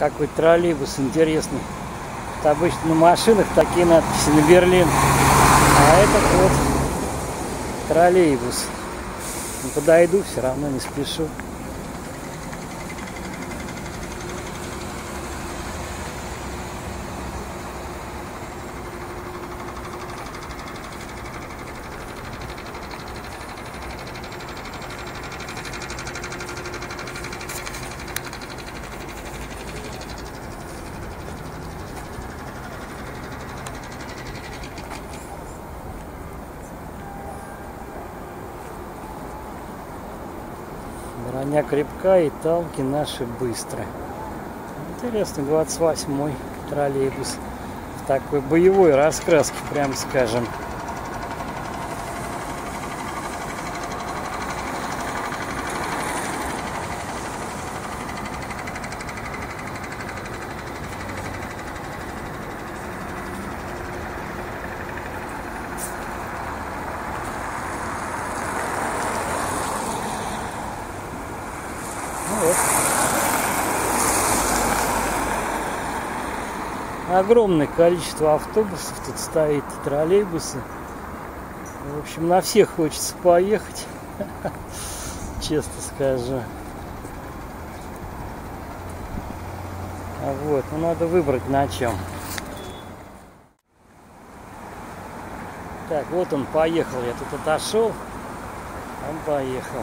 какой троллейбус интересный. Это обычно на машинах такие надписи на Берлин. А этот вот троллейбус. Ну, подойду, все равно не спешу. Броня крепка и талки наши быстро. Интересно, 28-й троллейбус в такой боевой раскраске, прям скажем. Вот. Огромное количество автобусов тут стоит, троллейбусы. В общем, на всех хочется поехать, честно скажу. А вот, ну надо выбрать на чем. Так, вот он поехал, я тут отошел, он поехал.